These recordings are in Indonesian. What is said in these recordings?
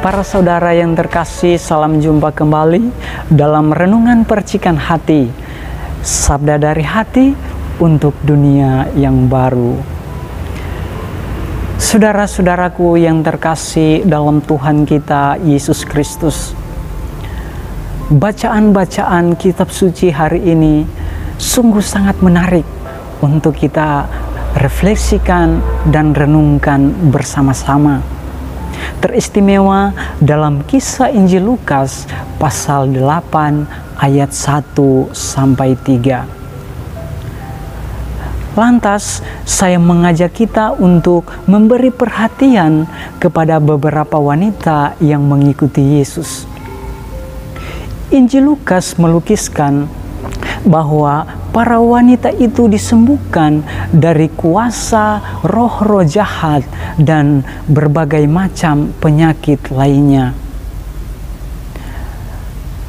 Para saudara yang terkasih, salam jumpa kembali dalam renungan percikan hati. Sabda dari hati untuk dunia yang baru. Saudara-saudaraku yang terkasih dalam Tuhan kita Yesus Kristus. Bacaan-bacaan kitab suci hari ini sungguh sangat menarik untuk kita refleksikan dan renungkan bersama-sama teristimewa dalam kisah Injil Lukas pasal 8 ayat 1 sampai 3. Lantas saya mengajak kita untuk memberi perhatian kepada beberapa wanita yang mengikuti Yesus. Injil Lukas melukiskan bahwa para wanita itu disembuhkan dari kuasa roh-roh jahat dan berbagai macam penyakit lainnya.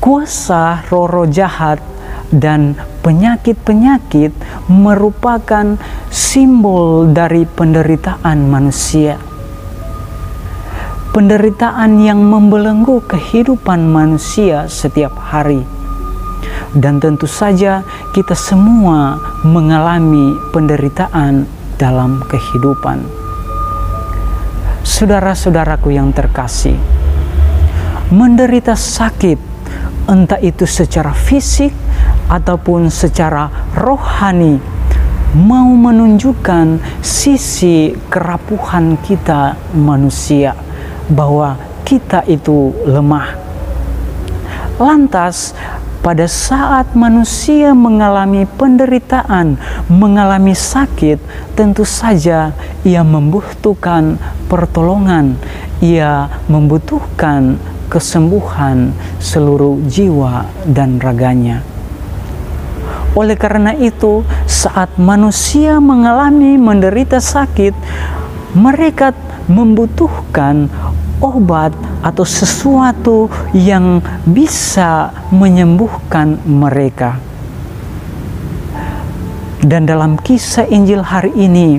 Kuasa roh-roh jahat dan penyakit-penyakit merupakan simbol dari penderitaan manusia. Penderitaan yang membelenggu kehidupan manusia setiap hari dan tentu saja kita semua mengalami penderitaan dalam kehidupan. Saudara-saudaraku yang terkasih, menderita sakit, entah itu secara fisik ataupun secara rohani, mau menunjukkan sisi kerapuhan kita manusia, bahwa kita itu lemah. Lantas, pada saat manusia mengalami penderitaan, mengalami sakit, tentu saja ia membutuhkan pertolongan, ia membutuhkan kesembuhan seluruh jiwa dan raganya. Oleh karena itu, saat manusia mengalami menderita sakit, mereka membutuhkan obat atau sesuatu yang bisa menyembuhkan mereka. Dan dalam kisah Injil hari ini,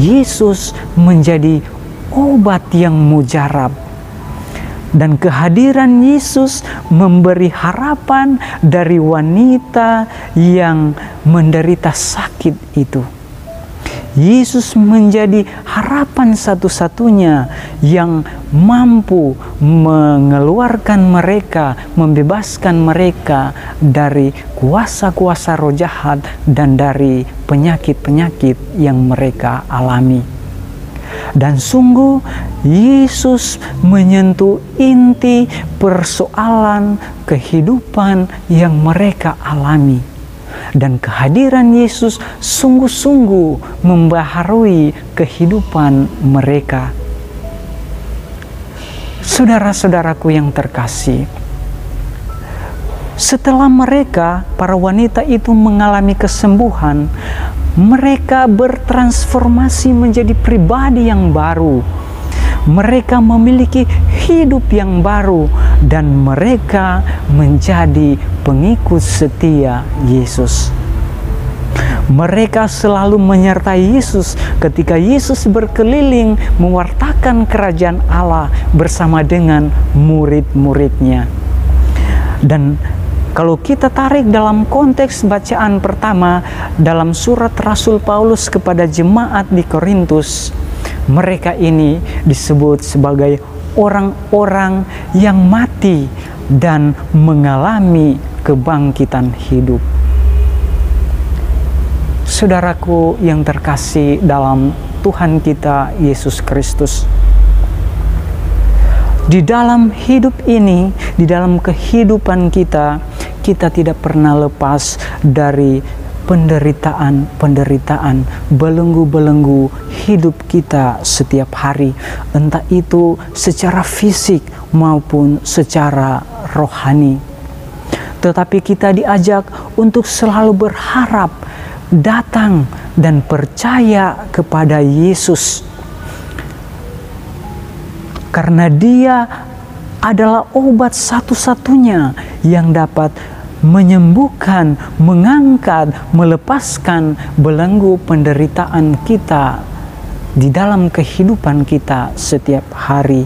Yesus menjadi obat yang mujarab. Dan kehadiran Yesus memberi harapan dari wanita yang menderita sakit itu. Yesus menjadi harapan satu-satunya yang mampu mengeluarkan mereka, membebaskan mereka dari kuasa-kuasa roh jahat dan dari penyakit-penyakit yang mereka alami. Dan sungguh Yesus menyentuh inti persoalan kehidupan yang mereka alami dan kehadiran Yesus sungguh-sungguh membaharui kehidupan mereka. Saudara-saudaraku yang terkasih, setelah mereka, para wanita itu mengalami kesembuhan, mereka bertransformasi menjadi pribadi yang baru. Mereka memiliki hidup yang baru, dan mereka menjadi pengikut setia Yesus. Mereka selalu menyertai Yesus ketika Yesus berkeliling mewartakan kerajaan Allah bersama dengan murid-muridnya. Dan kalau kita tarik dalam konteks bacaan pertama dalam surat Rasul Paulus kepada jemaat di Korintus, mereka ini disebut sebagai orang-orang yang mati dan mengalami kebangkitan hidup. Saudaraku yang terkasih dalam Tuhan kita Yesus Kristus. Di dalam hidup ini, di dalam kehidupan kita, kita tidak pernah lepas dari penderitaan-penderitaan, belenggu-belenggu hidup kita setiap hari, entah itu secara fisik maupun secara rohani. Tetapi kita diajak untuk selalu berharap, datang dan percaya kepada Yesus. Karena dia adalah obat satu-satunya yang dapat menyembuhkan, mengangkat, melepaskan belenggu penderitaan kita di dalam kehidupan kita setiap hari.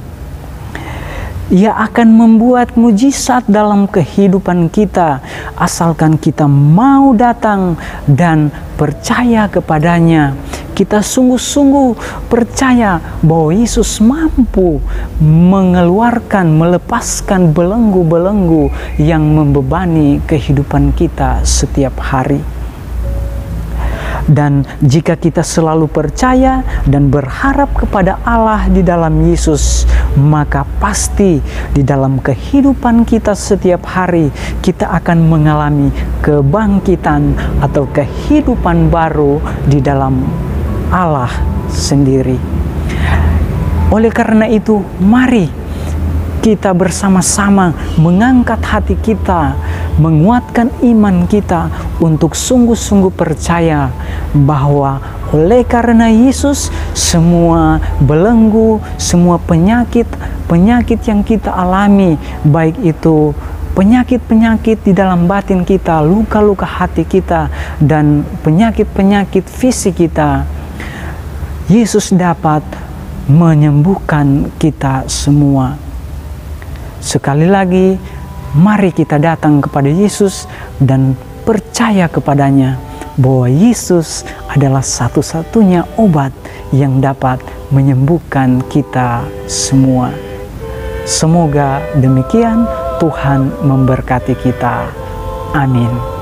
Ia akan membuat mujizat dalam kehidupan kita, asalkan kita mau datang dan percaya kepadanya. Kita sungguh-sungguh percaya bahwa Yesus mampu mengeluarkan, melepaskan belenggu-belenggu yang membebani kehidupan kita setiap hari. Dan jika kita selalu percaya dan berharap kepada Allah di dalam Yesus, maka pasti di dalam kehidupan kita setiap hari kita akan mengalami kebangkitan atau kehidupan baru di dalam Allah sendiri. Oleh karena itu, mari kita bersama-sama mengangkat hati kita, menguatkan iman kita untuk sungguh-sungguh percaya bahwa oleh karena Yesus semua belenggu, semua penyakit, penyakit yang kita alami baik itu penyakit-penyakit di dalam batin kita, luka-luka hati kita dan penyakit-penyakit fisik kita Yesus dapat menyembuhkan kita semua. Sekali lagi, mari kita datang kepada Yesus dan percaya kepadanya bahwa Yesus adalah satu-satunya obat yang dapat menyembuhkan kita semua. Semoga demikian Tuhan memberkati kita. Amin.